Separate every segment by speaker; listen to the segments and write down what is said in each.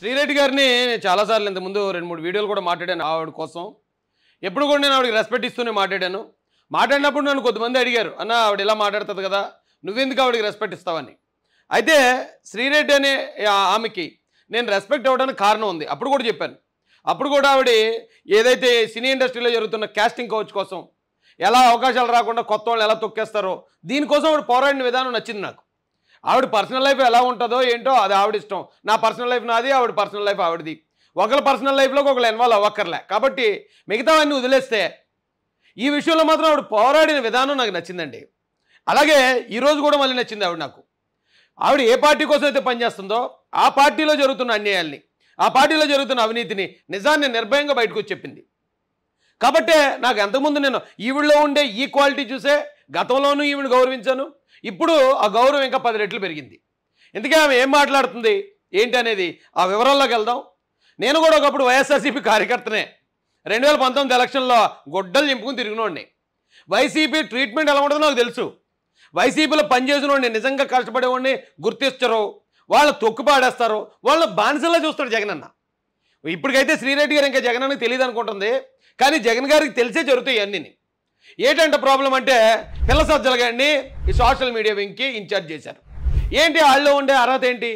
Speaker 1: శ్రీరెడ్డి గారిని నేను చాలాసార్లు ఇంతకుముందు రెండు మూడు వీడియోలు కూడా మాట్లాడాను ఆవిడ కోసం. ఎప్పుడు కూడా నేను ఆవిడకి రెస్పెక్ట్ ఇస్తూనే మాట్లాడాను. మాట్లాడినప్పుడు నన్ను కొంతమంది అడిగారు అన్న ఆవిడ ఇలా మాట్లాడుతుంది కదా నువ్వెందుకు ఆవిడకి రెస్పెక్ట్ ఇస్తావని? అయితే శ్రీరెడ్డి అనే ఆమెకి నేను రెస్పెక్ట్ అవ్వడానికి కారణం ఉంది. అప్పుడు కూడా చెప్పాను. అప్పుడు కూడా ఆవిడ ఏదైతే సినీ ఇండస్ట్రీలో జరుగుతున్న కాస్టింగ్ కోచ్ కోసం ఎలా అవకాశాలు రాకుండా కొత్త వాళ్ళు ఎలా తొక్కేస్తారో దీనికోసం ఆవిడ పోరాడిన విధానం నచ్చింది నాకు. ఆవిడ పర్సనల్ లైఫ్ ఎలా ఉంటుందో ఏంటో అది ఆవిడ ఇష్టం. నా పర్సనల్ లైఫ్ నాది ఆవిడ పర్సనల్ లైఫ్ ఆవిడది. ఒకళ్ళ పర్సనల్ లైఫ్లోకి ఒకళ్ళు ఇన్వాల్వ్ అవ్వక్కర్లే. కాబట్టి మిగతావన్నీ వదిలేస్తే ఈ విషయంలో మాత్రం ఆవిడ పోరాడిన విధానం నాకు నచ్చిందండి. అలాగే ఈరోజు కూడా మళ్ళీ నచ్చింది ఆవిడ నాకు. ఆవిడ ఏ పార్టీ కోసం అయితే పనిచేస్తుందో ఆ పార్టీలో జరుగుతున్న అన్యాయాల్ని ఆ పార్టీలో జరుగుతున్న అవినీతిని నిజాన్ని నిర్భయంగా బయటకు వచ్చి చెప్పింది. కాబట్టే నాకు ఎంతకుముందు నేను ఈవిడలో ఉండే ఈక్వాలిటీ చూసే గతంలోనూ ఈవిడ గౌరవించాను. ఇప్పుడు ఆ గౌరవం ఇంకా పది రెట్లు పెరిగింది. ఇందుకే ఆమె ఏం మాట్లాడుతుంది? ఏంటి అనేది ఆ వివరాల్లోకి వెళ్దాం. నేను కూడా ఒకప్పుడు వైఎస్ఆర్సీపీ కార్యకర్తనే. రెండు వేల పంతొమ్మిది ఎలక్షన్లో గొడ్డలు నింపుకుని తిరిగినోడిని. వైసీపీ ట్రీట్మెంట్ ఎలా ఉంటుందో నాకు తెలుసు. వైసీపీలో పనిచేసినోడిని నిజంగా కష్టపడేవాడిని గుర్తిస్తారు వాళ్ళు తొక్కు పాడేస్తారు. వాళ్ళ బానిసల్లా చూస్తాడు జగన్ అన్న. ఇప్పటికైతే శ్రీరెడ్డి గారు ఇంకా జగన్ అన్నకి తెలియదు అనుకుంటుంది కానీ జగన్ గారికి తెలిసే జరుగుతాయి అన్నీ ఏంటంటే ప్రాబ్లం అంటే పిల్ల సజ్జల గారిని ఈ సోషల్ మీడియా వింగ్కి ఇన్ఛార్జ్ చేశారు. ఏంటి వాళ్ళు ఉండే అర్హత ఏంటి?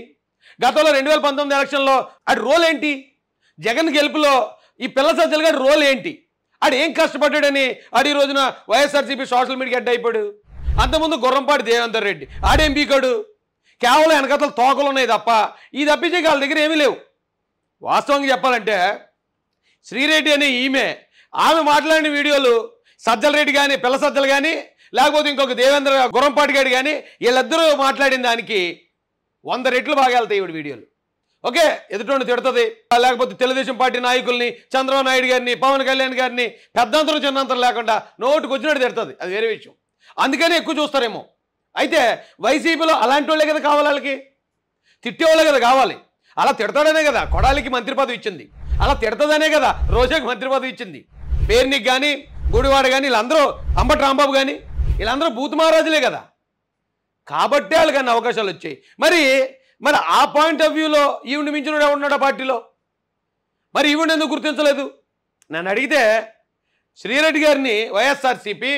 Speaker 1: గతంలో రెండు వేల పంతొమ్మిది ఎలక్షన్లో ఆడి రోల్ ఏంటి? జగన్ గెలుపులో ఈ పిల్ల సజ్జల గారి రోల్ ఏంటి? ఆడు ఏం కష్టపడ్డాడని? ఆడు ఈ రోజున వైఎస్ఆర్సీపీ సోషల్ మీడియా అడ్డ అయిపోయాడు. అంతకుముందు గుర్రంపాటి దేవేందర్ రెడ్డి ఆడేం కాడు కేవలం వెనకతలు తోకలు ఉన్నాయి తప్ప ఈ తప్పించే వాళ్ళ దగ్గర ఏమీ లేవు. వాస్తవంగా చెప్పాలంటే శ్రీరెడ్డి అనే ఈమె ఆమె మాట్లాడిన వీడియోలు సజ్జల రెడ్డి కానీ పిల్ల సజ్జలు కానీ లేకపోతే ఇంకొక దేవేంద్ర గురంపాటి గారు కానీ వీళ్ళిద్దరూ మాట్లాడిన దానికి వంద రెట్లు బాగా వెళ్తాయి ఈవిడ వీడియోలు. ఓకే? ఎదుటి తిడుతుంది. లేకపోతే తెలుగుదేశం పార్టీ నాయకుల్ని చంద్రబాబు నాయుడు గారిని పవన్ కళ్యాణ్ గారిని పెద్దంతరం చిన్నంతరం లేకుండా నోటుకు వచ్చినట్టు తిడుతుంది. అది వేరే విషయం. అందుకనే ఎక్కువ చూస్తారేమో. అయితే వైసీపీలో అలాంటి వాళ్ళే కదా కావాలి వాళ్ళకి? తిట్టేవాళ్ళే కదా కావాలి. అలా తిడతాడనే కదా. కొడాలికి మంత్రి పదవి ఇచ్చింది. అలా తిడతదనే కదా రోజాకి మంత్రి పదవి ఇచ్చింది. పేరునికి కానీ గుడివాడ కానీ వీళ్ళందరూ అంబటి రాంబాబు కానీ వీళ్ళందరూ బూత్ మహారాజులే కదా. కాబట్టే వాళ్ళకి అన్ని అవకాశాలు వచ్చాయి. మరి మరి ఆ పాయింట్ ఆఫ్ వ్యూలో ఈవిడ మించినోడే ఉన్నాడు పార్టీలో? మరి ఈవిడ ఎందుకు గుర్తించలేదు? నన్ను అడిగితే శ్రీరెడ్డి గారిని వైఎస్ఆర్సీపీ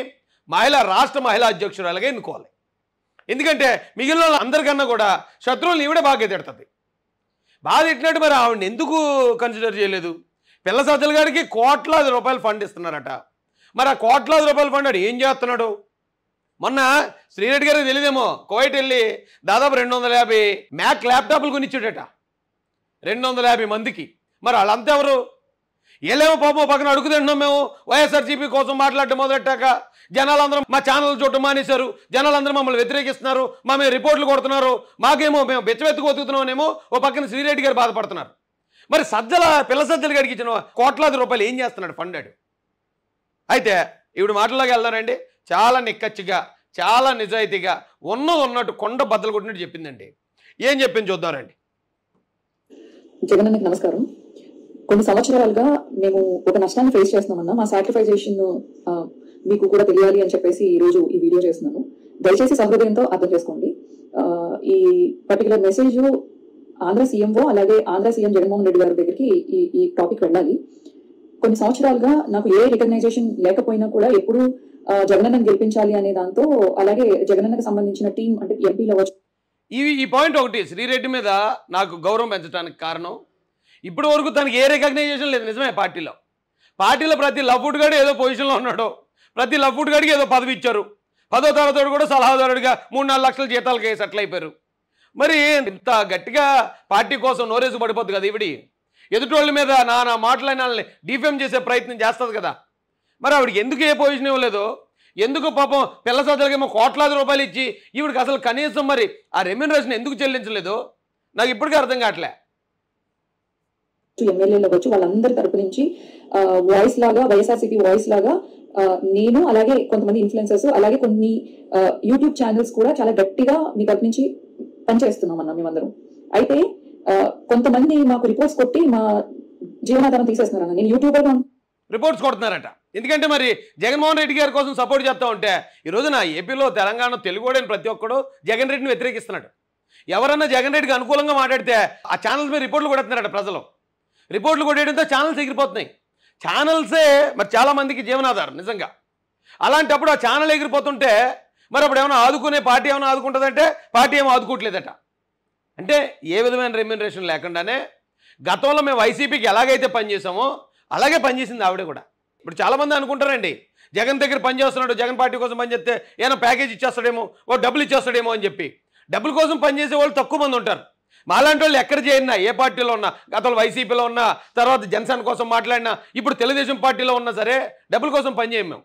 Speaker 1: మహిళా రాష్ట్ర మహిళా అధ్యక్షురాలుగా ఎన్నుకోవాలి. ఎందుకంటే మిగిలిన వాళ్ళు అందరికన్నా కూడా శత్రువులు ఈవిడే బాగా తిడుతుంది బాగా తిట్టినట్టు మరి ఆవిడని ఎందుకు కన్సిడర్ చేయలేదు? పిల్ల సజ్జల గారికి కోట్లాది రూపాయలు ఫండ్ ఇస్తున్నారట. మరి ఆ కోట్లాది రూపాయలు పండాడు. ఏం చేస్తున్నాడు? మొన్న శ్రీరెడ్డి గారికి తెలియదేమో కోవైట్ వెళ్ళి దాదాపు రెండు వందల యాభై మ్యాక్ ల్యాప్టాప్లు కొనిచ్చాడట. రెండు వందల యాభై మందికి. మరి వాళ్ళంతా ఎవరు? వెళ్ళేమో పాపం పక్కన అడుగుతుంటున్నాం మేము. వైఎస్ఆర్సీపీ కోసం మాట్లాడటం మొదలెట్టాక జనాలందరూ మా ఛానల్ చూడటం మానేశారు. జనాలందరూ మమ్మల్ని వ్యతిరేకిస్తున్నారు. మా మీద రిపోర్ట్లు కొడుతున్నారు. మాకేమో మేము బెచ్చబెత్తుకు బతుకుతున్నామేమో ఓ పక్కన శ్రీరెడ్డి గారు బాధపడుతున్నారు. మరి సజ్జల పిల్ల సజ్జలు గారికి ఇచ్చిన కోట్లాది రూపాయలు ఏం చేస్తున్నాడు ఫండాడు అయితే ఇప్పుడు మాటల్లోకి వెళ్దానండి చాలా నిక్కచ్చిగా చాలా నిజాయితీగా ఉన్నది ఉన్నట్టు కొండ బద్దలు కొట్టినట్టు చెప్పిందండి. ఏం చెప్పింది చూద్దామండి.
Speaker 2: జగన్ అన్నకి నమస్కారం. కొన్ని సంవత్సరాలుగా మేము ఒక నష్టాన్ని ఫేస్ చేస్తున్నామన్నా మా సాక్రిఫైజేషన్ మీకు కూడా తెలియాలి అని చెప్పేసి ఈ రోజు ఈ వీడియో చేస్తున్నాను. దయచేసి సహృదయంతో అర్థం చేసుకోండి. ఈ పర్టికులర్ మెసేజ్ ఆంధ్ర సీఎంఓ అలాగే ఆంధ్ర సీఎం జగన్మోహన్ రెడ్డి గారి దగ్గరికి ఈ ఈ టాపిక్ వెళ్ళాలి. కొన్ని సంవత్సరాలుగా నాకు ఏ రికగ్నైజేషన్ లేకపోయినా కూడా ఎప్పుడు జగనన్నను గెలిపించాలి అనే దాంతో అలాగే జగనన్నకు సంబంధించిన టీం అంటే ఎంపీలు అవ్వచ్చు.
Speaker 1: ఈ ఈ పాయింట్ ఒకటి శ్రీరెడ్డి మీద నాకు గౌరవం పెంచడానికి కారణం. ఇప్పటి వరకు తనకి ఏ రికగ్నైజేషన్ లేదు నిజమే పార్టీలో. పార్టీలో ప్రతి లఫ్వుడ్ గడి ఏదో పొజిషన్లో ఉన్నాడు. ప్రతి లఫ్వుడ్ గడికి ఏదో పదవి ఇచ్చారు. పదో తరగతి కూడా సలహాదారుడిగా మూడు నాలుగు లక్షల జీతాలకి సెటిల్ అయిపోయారు. మరి ఇంత గట్టిగా పార్టీ కోసం నోరేసు పడిపోద్ది కదా ఇవిడి. ఎదుటోళ్ళ మీద నా నా మాటలైన వాళ్ళని డిఫేమ్ చేసే ప్రయత్నం చేస్తుంది కదా. మరి ఆవిడకి ఎందుకు ఏ పొజిషన్ లేదు ఎందుకు పాపం పిల్ల సోదరులకేమో కోట్లాది రూపాయలు ఇచ్చి ఈవిడికి అసలు కనీసం మరి ఆ రెమ్యూనరేషన్ ఎందుకు చెల్లించలేదు? నాకు ఇప్పటికీ అర్థం కావట్లే.
Speaker 2: ఎమ్మెల్యేలు వచ్చి వాళ్ళందరి తరపు నుంచి వాయిస్ లాగా వైఎస్ఆర్సీపీ వాయిస్ లాగా నేను అలాగే కొంతమంది ఇన్ఫ్లుయెన్సర్స్ అలాగే కొన్ని యూట్యూబ్ ఛానల్స్ కూడా చాలా గట్టిగా మీ తరపు నుంచి పనిచేస్తున్నాం అన్న మేమందరం. అయితే కొంతమంది మాకు రిపోర్ట్స్ కొట్టి మా జీవనాధారం తీసేస్తున్నారు నేను యూట్యూబర్
Speaker 1: రిపోర్ట్స్ కొడుతున్నారట. ఎందుకంటే మరి జగన్మోహన్ రెడ్డి గారి కోసం సపోర్ట్ చేస్తా ఉంటే ఈ రోజున ఏపీలో తెలంగాణ తెలుగుడైన ప్రతి ఒక్కడు జగన్ రెడ్డిని వ్యతిరేకిస్తున్నాడు. ఎవరన్నా జగన్ రెడ్డికి అనుకూలంగా మాట్లాడితే ఆ ఛానల్స్ మీద రిపోర్ట్లు కొడుతున్నారట ప్రజలు. రిపోర్ట్లు కొట్టేయడంతో ఛానల్స్ ఎగిరిపోతున్నాయి. ఛానల్సే మరి చాలామందికి జీవనాధారం నిజంగా. అలాంటప్పుడు ఆ ఛానల్ ఎగిరిపోతుంటే మరి అప్పుడు ఏమైనా ఆదుకునే పార్టీ ఏమైనా ఆదుకుంటుందంటే పార్టీ ఏమో ఆదుకోవట్లేదట. అంటే ఏ విధమైన రెమ్యూనరేషన్ లేకుండానే గతంలో మేము వైసీపీకి ఎలాగైతే పనిచేసామో అలాగే పనిచేసింది ఆవిడ కూడా. ఇప్పుడు చాలామంది అనుకుంటారండి జగన్ దగ్గర పనిచేస్తున్నాడు జగన్ పార్టీ కోసం పనిచేస్తే ఏమైనా ప్యాకేజ్ ఇచ్చేస్తాడేమో ఓ డబ్బులు ఇచ్చేస్తాడేమో అని చెప్పి. డబ్బుల కోసం పనిచేసే వాళ్ళు తక్కువ మంది ఉంటారు. మాలాంటి వాళ్ళు ఎక్కడ చేరినా ఏ పార్టీలో ఉన్నా గతంలో వైసీపీలో ఉన్నా తర్వాత జనసేన కోసం మాట్లాడినా ఇప్పుడు తెలుగుదేశం పార్టీలో ఉన్నా సరే డబ్బుల కోసం పనిచేయం మేము.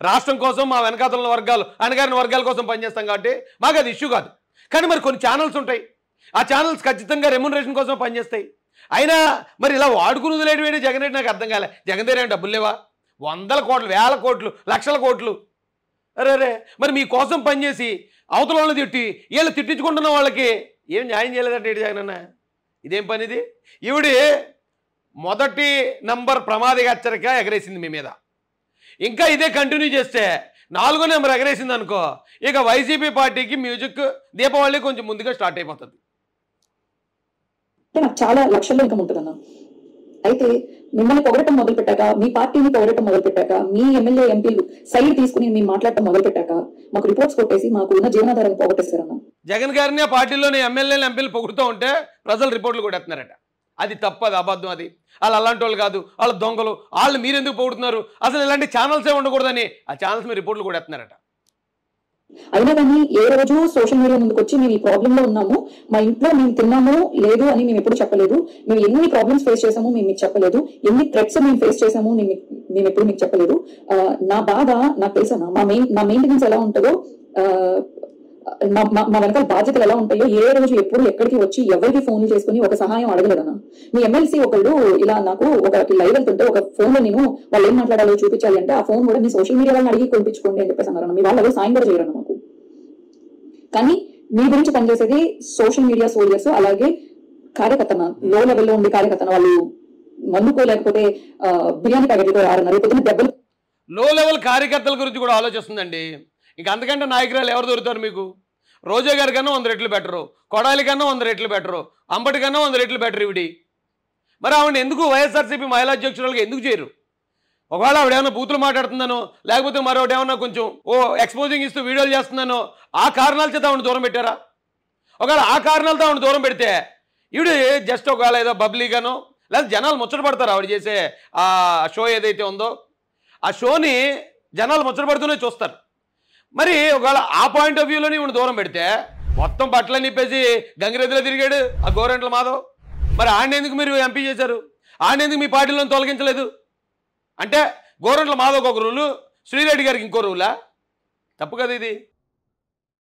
Speaker 1: రాష్ట్రం కోసం మా వెనకాతల వర్గాలు అనగారిన వర్గాల కోసం పనిచేస్తాం కాబట్టి మాకు అది ఇష్యూ కాదు. కానీ మరి కొన్ని ఛానల్స్ ఉంటాయి. ఆ ఛానల్స్ ఖచ్చితంగా రెమ్యునరేషన్ కోసం పనిచేస్తాయి. అయినా మరి ఇలా వాడుకుని వదిలేటువంటి జగన్ రెడ్డి నాకు అర్థం కాలే. జగన్ దగ్గర డబ్బులు లేవా? వందల కోట్లు వేల కోట్లు లక్షల కోట్లు. అరే అరే మరి మీ కోసం పనిచేసి అవతల వాళ్ళని తిట్టి వీళ్ళు తిట్టించుకుంటున్న వాళ్ళకి ఏం న్యాయం చేయలేదంటే ఏంటి జగన్ అన్న ఇదేం పని ఇది ఈవిడి మొదటి నంబర్ ప్రమాద హెచ్చరిక ఎగరేసింది మీ మీద. ఇంకా ఇదే కంటిన్యూ చేస్తే నాలుగో నెంబర్ ఎగరేసింది అనుకో ఇక వైసీపీ పార్టీకి మ్యూజిక్ దీపావళి కొంచెం ముందుగా స్టార్ట్ అయిపోతుంది.
Speaker 2: అంటే నాకు చాలా లక్షల్లో ఇన్కమ్ ఉంటుందన్న. అయితే మిమ్మల్ని పొగడటం మొదలు పెట్టాక మీ పార్టీని పొగడటం మొదలు పెట్టాక మీ ఎమ్మెల్యే ఎంపీలు సైడ్ తీసుకుని మేము మాట్లాడటం మొదలు పెట్టాక మాకు రిపోర్ట్స్ కొట్టేసి మాకు ఉన్న జీవనాధారాన్ని పోగొట్టేస్తారన్న
Speaker 1: జగన్ గారిని ఆ పార్టీలోని ఎమ్మెల్యేలు ఎంపీలు పొగుడుతూ ఉంటే ప్రజలు రిపోర్ట్లు కూడా ఎత్తున్నారట అది తప్పదు అబద్ధం అది. వాళ్ళు అలాంటి వాళ్ళు కాదు వాళ్ళ దొంగలు. వాళ్ళు మీరెందుకు పొగుడుతున్నారు? అసలు ఇలాంటి ఛానల్సే ఉండకూడదని ఆ ఛానల్స్ మీద రిపోర్ట్లు కూడా ఎత్తున్నారట
Speaker 2: అయినా కానీ ఏ రోజు సోషల్ మీడియా ముందుకు వచ్చి మేము ఈ ప్రాబ్లమ్లో ఉన్నాము మా ఇంట్లో మేము తిన్నాము లేదు అని మేము ఎప్పుడు చెప్పలేదు. మేము ఎన్ని ప్రాబ్లమ్స్ ఫేస్ చేసాము మేము మీకు చెప్పలేదు. ఎన్ని థ్రెట్స్ మేము ఫేస్ చేసాము మేము ఎప్పుడు మీకు చెప్పలేదు. నా బాధ నాకు తెలుసా మా మెయిన్ నా మెయింటెనెన్స్ ఎలా ఉంటుందో మా వెనకాల బాధ్యతలు ఎలా ఉంటాయో ఏ రోజు ఎప్పుడు ఎక్కడికి వచ్చి ఎవరికి ఫోన్లు చేసుకుని ఒక సహాయం అడగలేదన్నా మీ ఎమ్మెల్సీ ఒకళ్ళు ఇలా నాకు ఒక లైవ్ వెళ్తుంటే ఒక ఫోన్లో నేను వాళ్ళు ఏం మాట్లాడాలో చూపించాలి అంటే ఆ ఫోన్ కూడా మీ సోషల్ మీడియా వాళ్ళని అడిగి కొనిపించుకోండి అని చెప్పేసి అన్నారు మీ వాళ్ళు సాయం కూడా చేయరు మాకు. కానీ మీ గురించి పనిచేసేది సోషల్ మీడియా సోల్జర్స్ అలాగే కార్యకర్తన లో లెవెల్లో ఉండే కార్యకర్తన వాళ్ళు మందుకోలేకపోతే బిర్యానీ ప్యాకెట్లతో రారన్నారు పొద్దున్న దెబ్బలు
Speaker 1: లో లెవెల్ కార్యకర్తల గురించి కూడా ఆలోచిస్తుందండి. ఇంక అందుకంటే నాయకురాలు ఎవరు దొరుకుతారు మీకు? రోజా గారి కన్నా వంద రెట్లు బెటరు కొడాలి కన్నా వంద రెట్లు బెటరు అంబటి కన్నా వంద రెట్లు బెటర్ ఇవిడి. మరి ఆవిడ ఎందుకు వైఎస్ఆర్సీపీ మహిళా అధ్యక్షురాలుగా ఎందుకు చేయరు? ఒకవేళ ఆవిడ ఏమైనా బూతులు మాట్లాడుతుందనో లేకపోతే మరొకటి ఏమన్నా కొంచెం ఓ ఎక్స్పోజింగ్ ఇస్తూ వీడియోలు చేస్తుందనో ఆ కారణాల చేత ఆవిడ దూరం పెట్టారా? ఒకవేళ ఆ కారణాలతో ఆవిడ దూరం పెడితే ఈవిడ జస్ట్ ఒకవేళ ఏదో బబ్లీగానో లేదా జనాలు ముచ్చట పడతారు ఆవిడ చేసే ఆ షో ఏదైతే ఉందో? ఆ షోని జనాలు ముచ్చట పడుతూనే చూస్తారు. మరి ఒకవేళ ఆ పాయింట్ ఆఫ్ వ్యూలోని ఈవిడ దూరం పెడితే మొత్తం బట్టలు నిప్పేసి గంగిరెద్దులో తిరిగాడు ఆ గోరెంట్ల మాధవ్. మరి ఆయన ఎందుకు మీరు ఎంపీ చేశారు? ఆయన ఎందుకు మీ పార్టీలో తొలగించలేదు? అంటే గోరెంట్ల మాధవ్ ఒక రూలు శ్రీరెడ్డి గారికి ఇంకో రూలా తప్పు కదా ఇది.